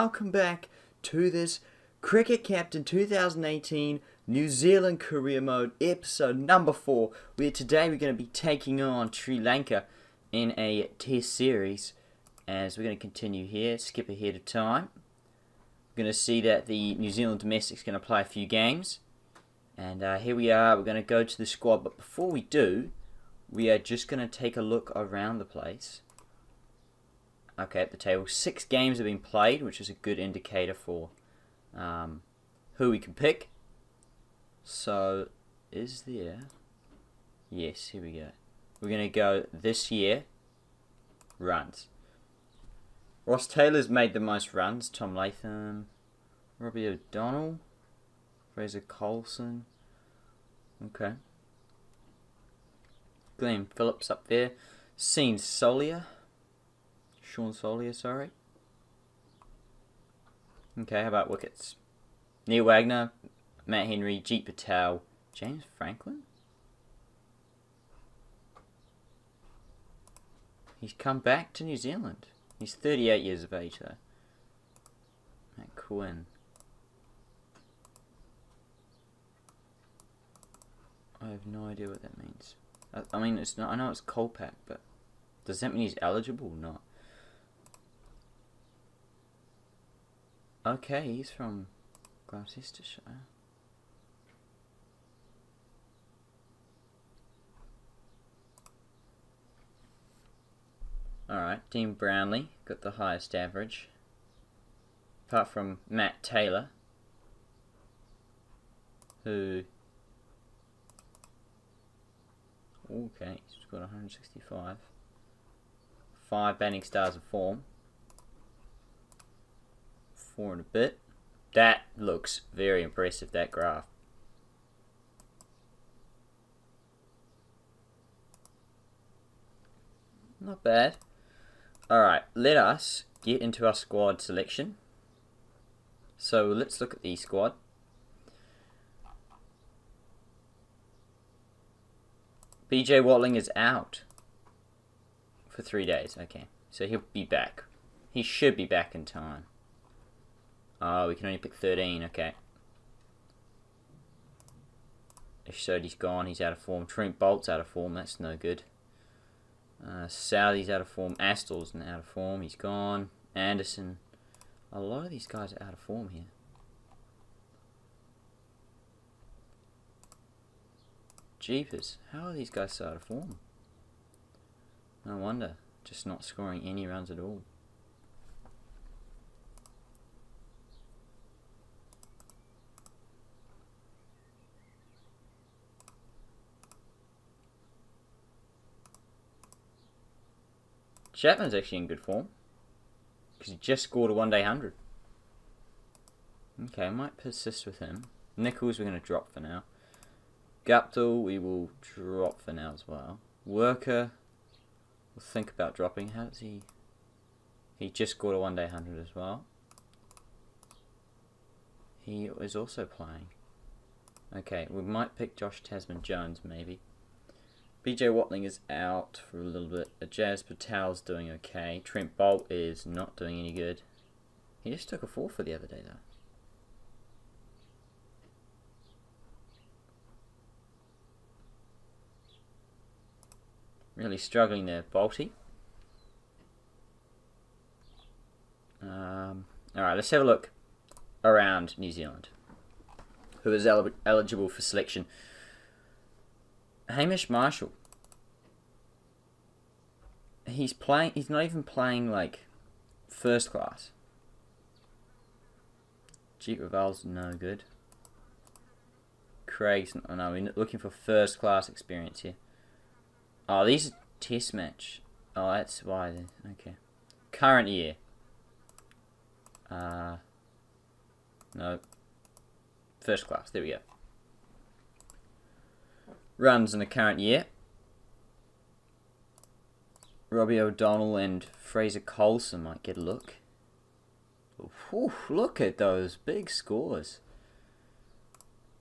welcome back to this Cricket Captain 2018 New Zealand Career Mode episode number 4 where today we're going to be taking on Sri Lanka in a test series. As we're going to continue here, skip ahead of time. We're going to see that the New Zealand domestics going to play a few games. And uh, here we are, we're going to go to the squad. But before we do we are just going to take a look around the place Okay, at the table. Six games have been played, which is a good indicator for um, who we can pick. So, is there... Yes, here we go. We're going to go this year. Runs. Ross Taylor's made the most runs. Tom Latham. Robbie O'Donnell. Fraser Colson. Okay. Glenn Phillips up there. Sean Solia. Sean Solia, sorry. Okay, how about wickets? Neil Wagner, Matt Henry, Jeet Patel, James Franklin? He's come back to New Zealand. He's 38 years of age, though. Matt Quinn. I have no idea what that means. I, I mean, it's not. I know it's Kolpak, but does that mean he's eligible or not? Okay, he's from Gloucestershire. Alright, Dean Brownlie got the highest average. Apart from Matt Taylor, who... Okay, he's got 165. Five batting stars of form four and a bit. That looks very impressive, that graph. Not bad. Alright, let us get into our squad selection. So let's look at the squad. BJ Watling is out for three days. Okay, so he'll be back. He should be back in time. Oh, we can only pick 13, okay. Ishodi's gone, he's out of form. Trent Boult's out of form, that's no good. Uh, Southee's out of form. Astor's out of form, he's gone. Anderson. A lot of these guys are out of form here. Jeepers, how are these guys so out of form? No wonder, just not scoring any runs at all. Chapman's actually in good form. Because he just scored a one day 100. Okay, I might persist with him. Nicholls we're going to drop for now. Guptill we will drop for now as well. Worker, we'll think about dropping. How does he... He just scored a one day 100 as well. He is also playing. Okay, we might pick Josh Tasman Jones maybe. BJ Watling is out for a little bit. Jazz Patel's doing okay. Trent Boult is not doing any good. He just took a four for the other day though. Really struggling there, Bolty. Um, Alright, let's have a look around New Zealand. Who is el eligible for selection. Hamish Marshall. He's playing. He's not even playing like first class. Jeet Raval's no good. Craig's oh no. We're looking for first class experience here. Oh, these are test match. Oh, that's why. Okay. Current year. Uh. No. First class. There we go runs in the current year. Robbie O'Donnell and Fraser Colson might get a look. Whew, look at those big scores.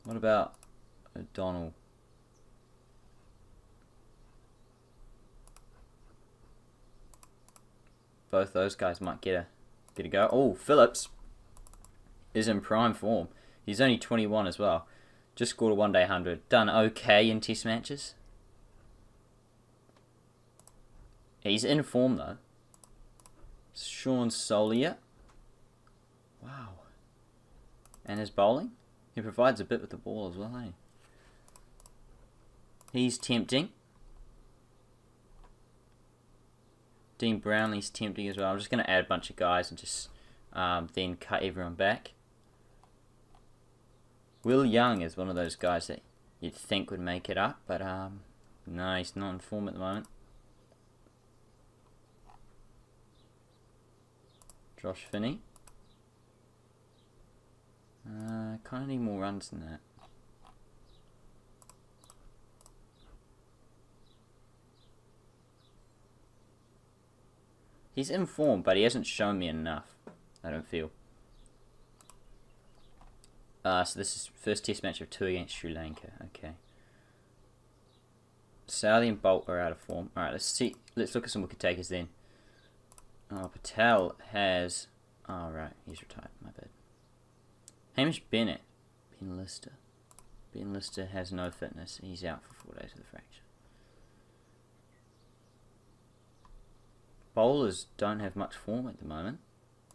What about O'Donnell? Both those guys might get a Get a go. Oh, Phillips is in prime form. He's only 21 as well. Just scored a one day 100. Done okay in test matches. He's in form though. Sean Solia. Wow. And his bowling. He provides a bit with the ball as well, eh? He's tempting. Dean Brownlie's tempting as well. I'm just going to add a bunch of guys and just um, then cut everyone back. Will Young is one of those guys that you'd think would make it up, but um, no, he's not in form at the moment. Josh Finney. Uh, kind of need more runs than that. He's in form, but he hasn't shown me enough. I don't feel. Uh, so this is first test match of two against Sri Lanka. Okay. Southee and Boult are out of form. Alright, let's see. Let's look at some wicket takers then. Oh, Patel has... Oh, right. He's retired. My bad. Hamish Bennett. Ben Lister. Ben Lister has no fitness. He's out for four days with a fracture. Bowlers don't have much form at the moment.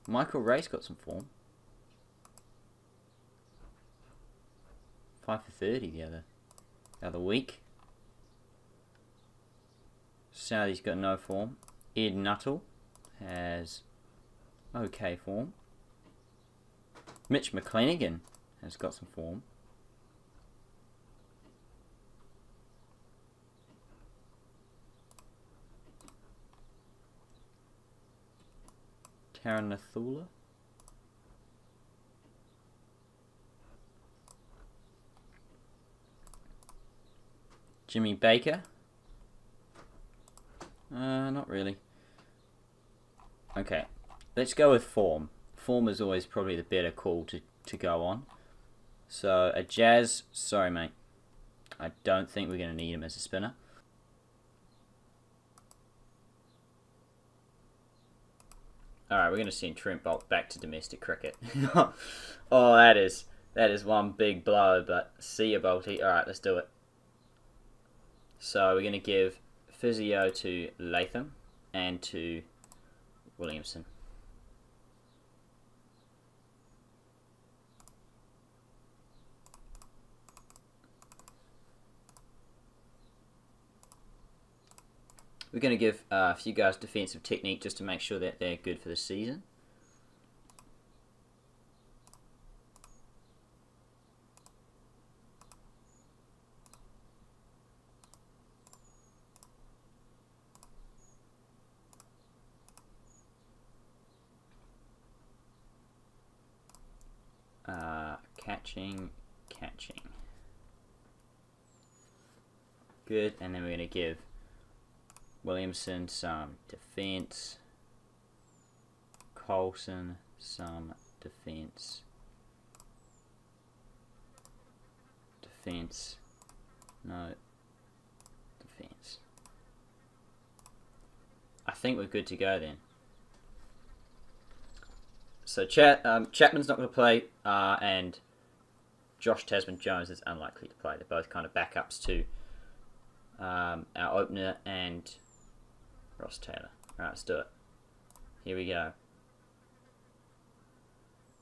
Michael Rae's got some form. 5 for 30 the other, the other week. Southee's got no form. Ed Nuttall has okay form. Mitch McClenaghan has got some form. Karanathula. Jimmy Baker. Uh, not really. Okay, let's go with form. Form is always probably the better call to, to go on. So, Ajaz, sorry mate. I don't think we're going to need him as a spinner. Alright, we're going to send Trent Boult back to domestic cricket. oh, that is that is one big blow, but see you, Bolty. Alright, let's do it. So we're going to give physio to Latham and to Williamson. We're going to give uh, a few guys defensive technique just to make sure that they're good for the season. Uh, catching, catching. Good, and then we're going to give Williamson some defense. Colson some defense. Defense. No. Defense. I think we're good to go then. So Chat, um, Chapman's not going to play, uh, and Josh Tasman Jones is unlikely to play. They're both kind of backups to um, our opener and Ross Taylor. Alright, let's do it. Here we go.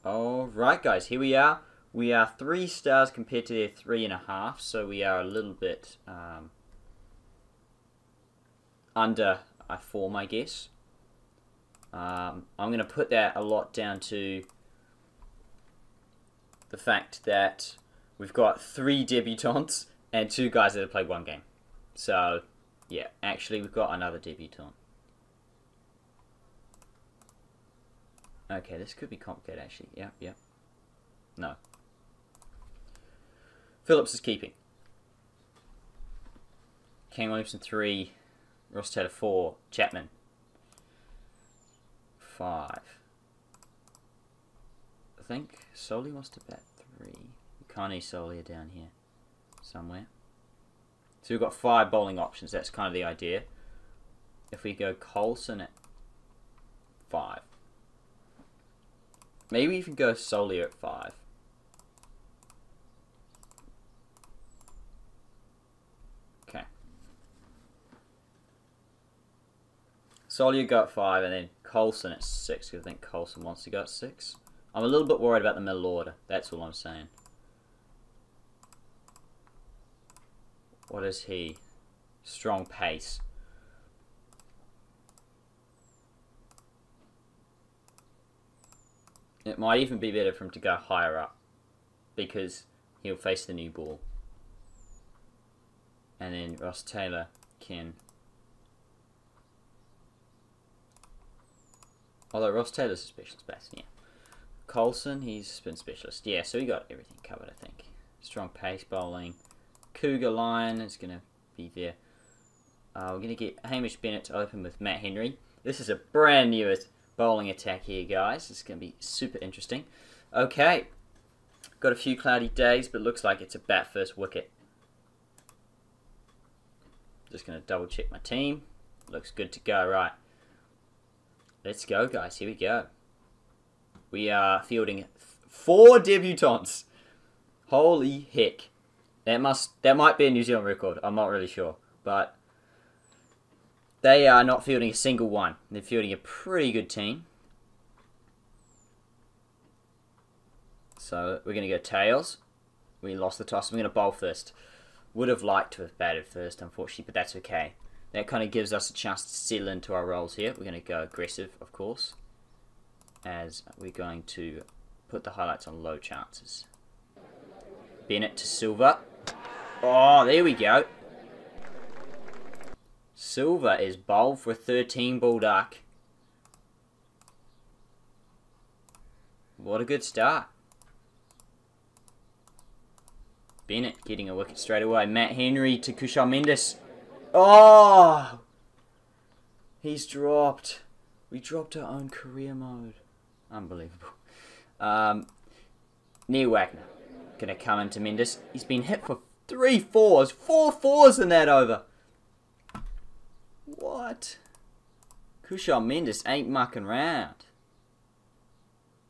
Alright guys, here we are. We are three stars compared to their three and a half, so we are a little bit um, under a form, I guess. Um, I'm going to put that a lot down to the fact that we've got three debutantes and two guys that have played one game. So, yeah, actually we've got another debutant. Okay, this could be complicated actually. Yeah, yeah. No. Phillips is keeping. Kane Williamson 3, Ross Taylor 4, Chapman 5. Think Solly wants to bat 3. Connie Solly are down here somewhere. So we've got five bowling options. That's kind of the idea. If we go Colson at five. Maybe can go Solia at 5. Okay. Solia go at 5 and then Colson at 6 because I think Colson wants to go at 6. I'm a little bit worried about the middle order. That's all I'm saying. What is he? Strong pace. It might even be better for him to go higher up because he'll face the new ball. And then Ross Taylor can. Although Ross Taylor's a specialist yeah. Colson, he's been specialist. Yeah, so he got everything covered, I think. Strong pace bowling. Kuggeleijn is going to be there. Uh, we're going to get Hamish Bennett to open with Matt Henry. This is a brand new bowling attack here, guys. It's going to be super interesting. Okay. Got a few cloudy days, but looks like it's a bat first wicket. Just going to double check my team. Looks good to go, right. Let's go, guys. Here we go. We are fielding four debutants. Holy heck. That must that might be a New Zealand record. I'm not really sure, but they are not fielding a single one. They're fielding a pretty good team. So we're going to go tails. We lost the toss. We're going to bowl first. Would have liked to have batted first, unfortunately, but that's okay. That kind of gives us a chance to settle into our roles here. We're going to go aggressive, of course, as we're going to put the highlights on low chances. Bennett to Silva. Oh, there we go. Silva is bowled for 13 ball duck. What a good start. Bennett getting a wicket straight away. Matt Henry to Kusal Mendis. Oh! He's dropped. We dropped our own career mode. Unbelievable. Um, Neil Wagner going to come into Mendis. He's been hit for Three fours. Four fours in that over. What? Kusal Mendis ain't mucking round.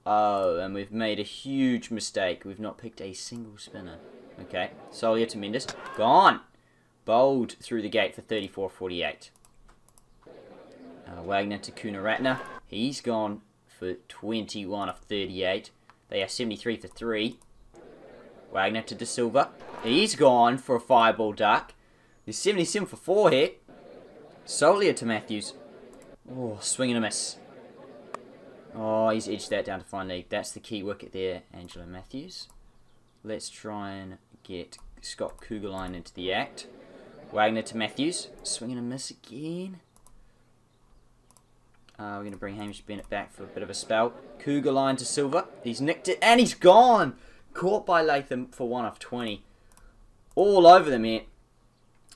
Oh, and we've made a huge mistake. We've not picked a single spinner. Okay, Solia to Mendis. Gone. Bowled through the gate for 34-48. Uh, Wagner to Karunaratne. He's gone for 21 of 38. They are 73 for 3. Wagner to De Silva. He's gone for a fireball duck. He's 77 for 4 hit. Solia to Mathews. Oh, swing and a miss. Oh, he's edged that down to fine leg. That's the key wicket there, Angelo Mathews. Let's try and get Scott Kuggeleijn into the act. Wagner to Mathews. Swing and a miss again. Uh, we're going to bring Hamish Bennett back for a bit of a spell. Kuggeleijn to Silva. He's nicked it and he's gone. Caught by Latham for one of 20 all over them here.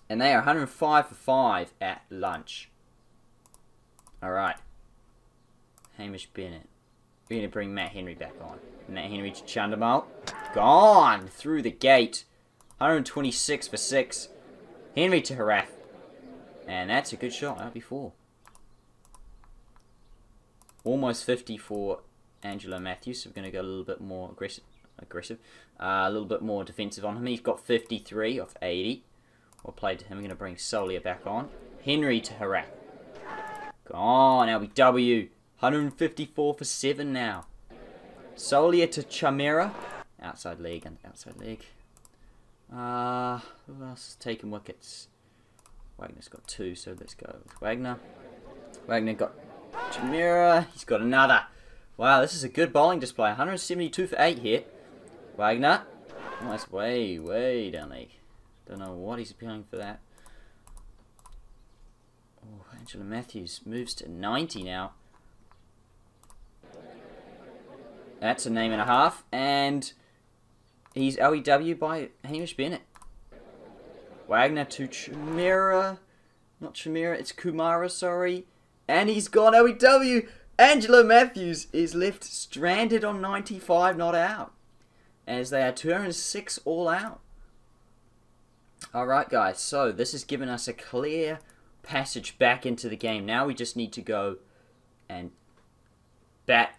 And they are 105 for 5 at lunch. Alright. Hamish Bennett. We're going to bring Matt Henry back on. Matt Henry to Chandimal. Gone through the gate. 126 for 6. Henry to Herath. And that's a good shot. That'll be 4. Almost 50 for Angelo Mathews. So we're going to go a little bit more aggressive aggressive. Uh, a little bit more defensive on him. He's got 53 off 80. Well played to him. We're going to bring Solia back on. Henry to Harak. Gone. LBW. 154 for 7 now. Solia to Chameera. Outside leg and outside leg. Uh, who else taking wickets? Wagner's got two, so let's go with Wagner. Wagner got Chameera. He's got another. Wow, this is a good bowling display. 172 for 8 here. Wagner. That's way, way down there. Don't know what he's appealing for that. Oh, Angela Mathews moves to 90 now. That's a name and a half. And he's LEW by Hamish Bennett. Wagner to Chameera. Not Chameera, it's Kumara, sorry. And he's gone LEW. Angelo Mathews is left stranded on 95, not out as they are 206 all out. Alright guys, so this has given us a clear passage back into the game. Now we just need to go and bat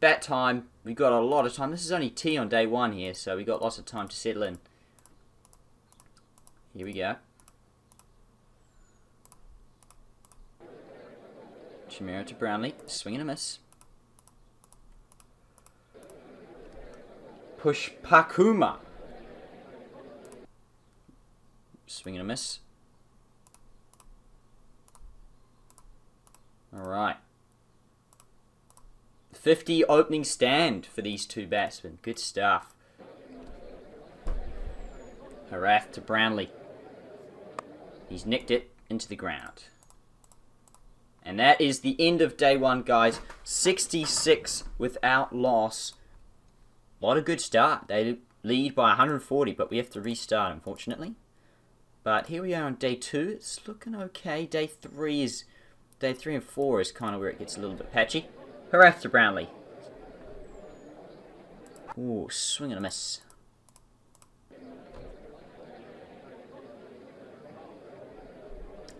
bat time, We've got a lot of time. This is only T on day one here, so we got lots of time to settle in. Here we go. Chameera to Brownlie. Swing and a miss. Push Pakuma. Swing and a miss. Alright. 50 opening stand for these two batsmen. Good stuff. Herath to Brownlie. He's nicked it into the ground. And that is the end of day one, guys. 66 without loss. What a good start. They lead by 140, but we have to restart, unfortunately. But here we are on day two. It's looking okay. Day three is... Day three and four is kind of where it gets a little bit patchy. Herath to Brownlie. Ooh, swing and a miss.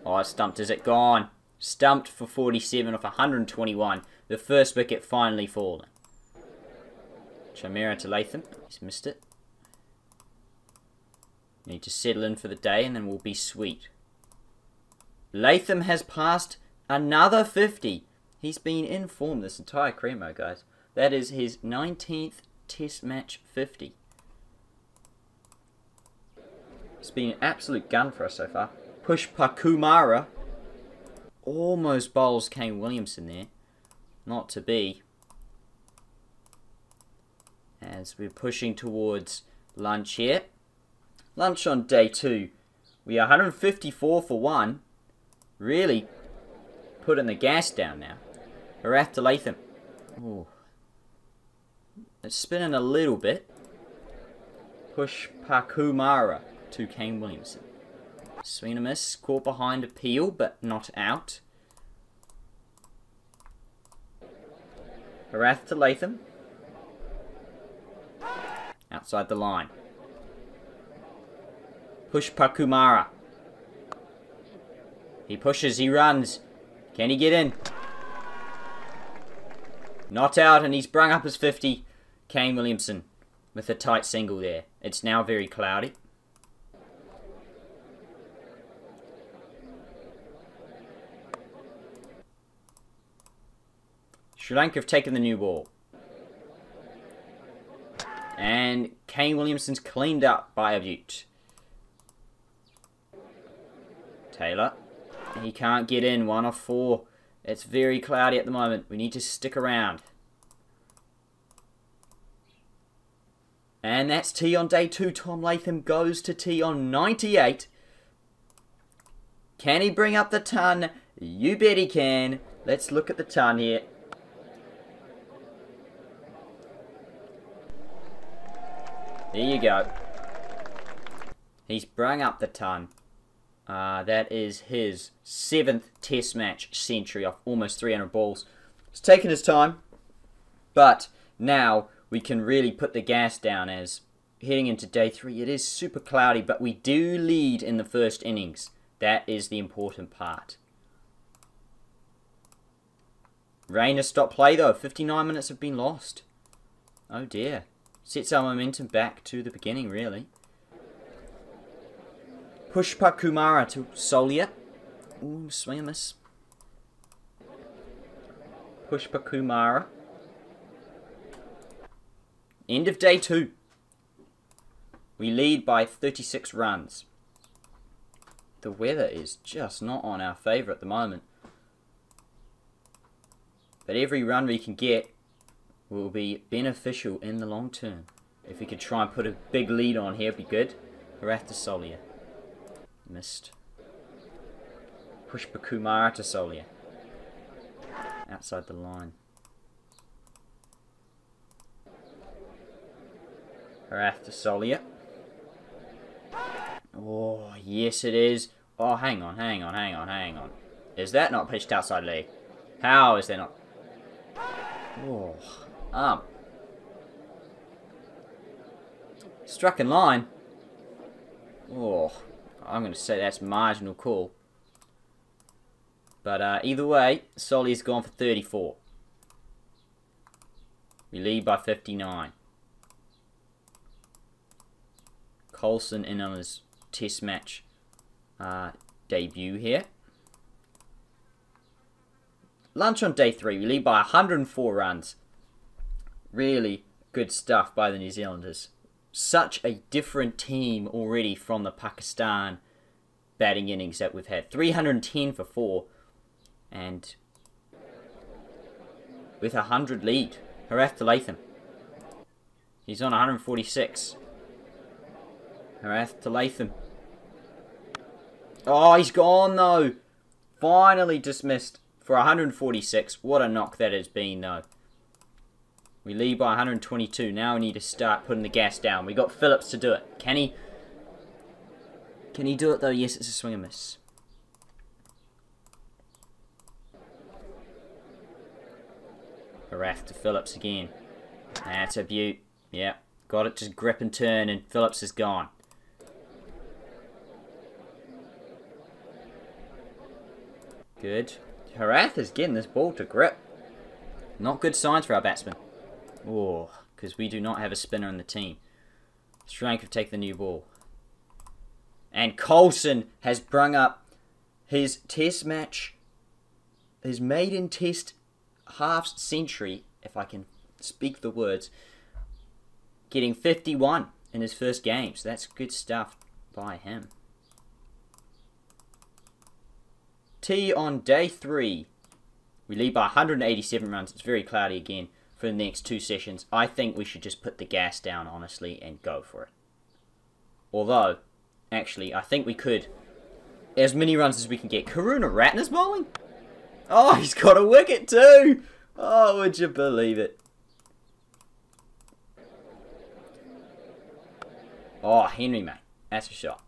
Oh, stumped. Is it gone? Stumped for 47 off 121. The first wicket finally fallen. Chameera to Latham. He's missed it. Need to settle in for the day and then we'll be sweet. Latham has passed another 50. He's been in form this entire career mode, guys. That is his 19th test match 50. It's been an absolute gun for us so far. Pushpakumara almost bowls Kane Williamson there. Not to be. As we're pushing towards lunch here. Lunch on day two. We are 154 for one. Really putting the gas down now. Herath to Latham. Ooh. It's spinning a little bit. Push Pakumara to Kane Williamson. Swing a miss. Caught behind a peel, but not out. Herath to Latham. Outside the line. Pushpakumara. He pushes, he runs. Can he get in? Not out, and he's brung up his 50. Kane Williamson with a tight single there. It's now very cloudy. Sri Lanka have taken the new ball. And Kane Williamson's cleaned up by a butte. Taylor. He can't get in. One of four. It's very cloudy at the moment. We need to stick around. And that's T on day two. Tom Latham goes to T on 98. Can he bring up the ton? You bet he can. Let's look at the ton here. There you go. He's brung up the ton. Uh, that is his seventh test match century off almost 300 balls. It's taken his time, but now we can really put the gas down as heading into day three. It is super cloudy, but we do lead in the first innings. That is the important part. Rain has stopped play though. 59 minutes have been lost. Oh dear. Sets our momentum back to the beginning, really. Pushpakumara to Solia. Ooh, swing and miss. Pushpakumara. End of day two. We lead by 36 runs. The weather is just not on our favour at the moment. But every run we can get will be beneficial in the long term. If we could try and put a big lead on here, it'd be good. To Solia. Missed. Pushpakumara to Solia. Outside the line. To Solia. Oh, yes it is. Oh, hang on, hang on, hang on, hang on. Is that not pitched outside leg? How is that not? Oh. Um. Struck in line. Oh, I'm going to say that's marginal call. But uh, either way, Solly's gone for 34. We lead by 59. Colson in on his test match uh, debut here. Lunch on day three. We lead by 104 runs. Really good stuff by the New Zealanders. Such a different team already from the Pakistan batting innings that we've had. 310 for four. And with a 100 lead. Herath to Latham. He's on 146. Herath to Latham. Oh, he's gone though. Finally dismissed for 146. What a knock that has been though. We lead by 122. Now we need to start putting the gas down. We got Phillips to do it. Can he? Can he do it though? Yes, it's a swing and miss. Herath to Phillips again. That's a beaut. Yeah, got it. Just grip and turn, and Phillips is gone. Good. Herath is getting this ball to grip. Not good signs for our batsman. Oh, because we do not have a spinner in the team. Sri Lanka take the new ball. And Colson has brung up his test match, his maiden test half century, if I can speak the words, getting 51 in his first game. So that's good stuff by him. T on day three. We lead by 187 runs. It's very cloudy again for the next two sessions. I think we should just put the gas down, honestly, and go for it. Although, actually, I think we could. As many runs as we can get. Karunaratne's bowling? Oh, he's got a wicket too! Oh, would you believe it? Oh, Henry, mate. That's a shot.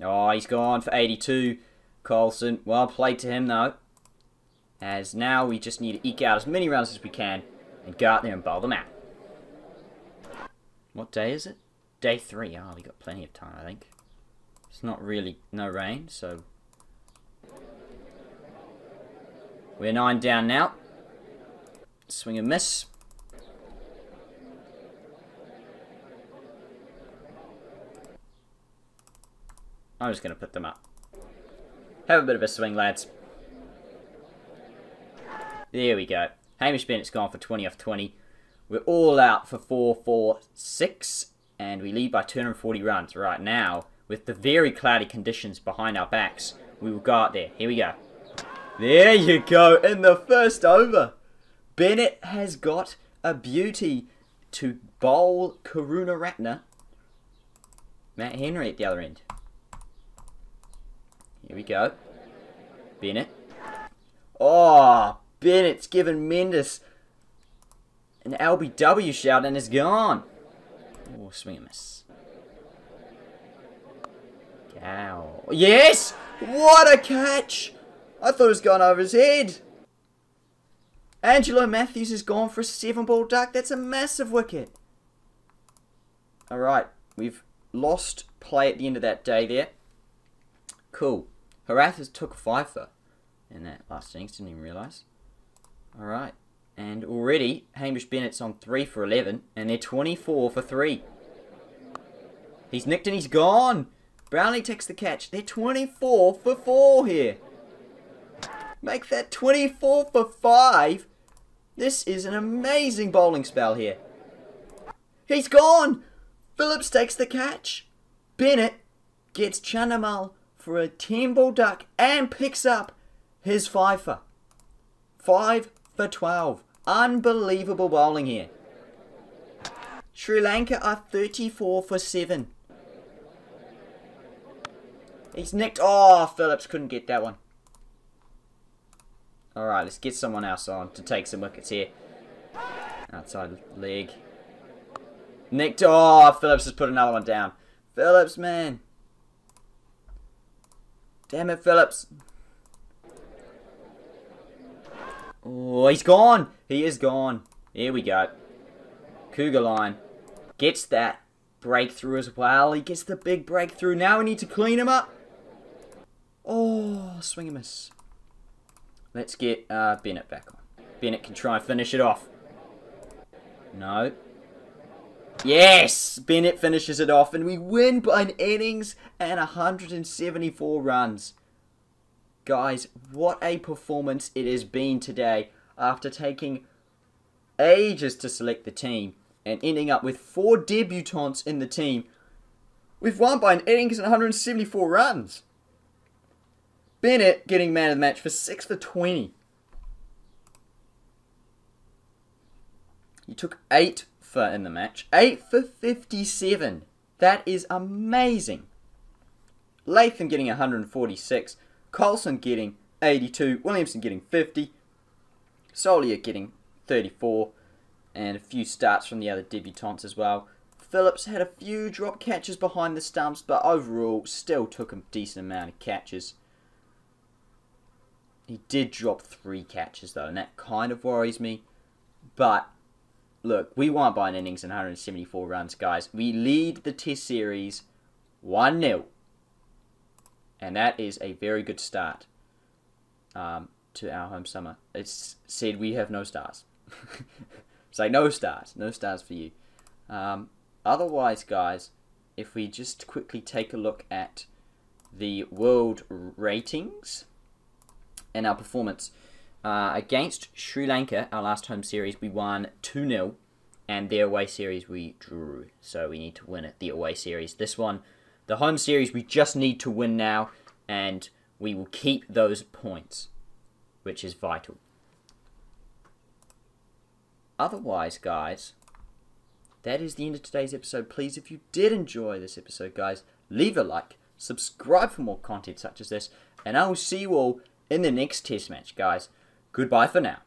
Oh, he's gone for 82. Colson, well played to him though. As now we just need to eke out as many runs as we can and go out there and bowl them out. What day is it? Day three. Oh, we got plenty of time, I think. It's not really no rain, so we're nine down now. Swing and miss. I'm just going to put them up. Have a bit of a swing, lads. There we go. Hamish Bennett's gone for 20 off 20. We're all out for 4 4 6, and we lead by 240 runs. Right now, with the very cloudy conditions behind our backs, we will go out there. Here we go. There you go, in the first over. Bennett has got a beauty to bowl Karunaratne. Matt Henry at the other end. Here we go. Bennett. Oh, Bennett's given Mendis an LBW shout and is gone. Oh, swing and miss. Cow. Yes! What a catch! I thought it was gone over his head. Angelo Mathews has gone for a seven ball duck. That's a massive wicket. Alright, we've lost play at the end of that day there. Cool. Herath has took a fifer in that last innings, didn't even realise. Alright. And already, Hamish Bennett's on 3 for 11, and they're 24 for 3. He's nicked and he's gone. Brownlie takes the catch. They're 24 for 4 here. Make that 24 for 5. This is an amazing bowling spell here. He's gone. Phillips takes the catch. Bennett gets Chandimal for a 10 ball duck and picks up his fifer. 5 for 12. Unbelievable bowling here. Sri Lanka are 34 for 7. He's nicked. Oh, Phillips couldn't get that one. Alright, let's get someone else on to take some wickets here. Outside leg. Nicked. Oh, Phillips has put another one down. Phillips, man. Damn it, Phillips. Oh, he's gone. He is gone. Here we go. Kuggeleijn gets that breakthrough as well. He gets the big breakthrough. Now we need to clean him up. Oh, swing and miss. Let's get uh, Bennett back on. Bennett can try and finish it off. No. Yes! Bennett finishes it off and we win by an innings and 174 runs. Guys, what a performance it has been today after taking ages to select the team and ending up with four debutants in the team. We've won by an innings and 174 runs. Bennett getting man of the match for 6 for 20. He took 8 for in the match. 8 for 57. That is amazing. Latham getting 146. Colson getting 82. Williamson getting 50. Solia getting 34. And a few starts from the other debutants as well. Phillips had a few drop catches behind the stumps, but overall still took a decent amount of catches. He did drop three catches though, and that kind of worries me. But look, we won by an innings and 174 runs, guys. We lead the Test series 1 0. And that is a very good start um, to our home summer. It's said we have no stars. it's like no stars, no stars for you. Um, otherwise, guys, if we just quickly take a look at the world ratings and our performance. Uh, against Sri Lanka, our last home series, we won 2 0, and the away series we drew. So we need to win it, the away series. This one, the home series, we just need to win now, and we will keep those points, which is vital. Otherwise, guys, that is the end of today's episode. Please, if you did enjoy this episode, guys, leave a like, subscribe for more content such as this, and I will see you all in the next test match, guys. Goodbye for now.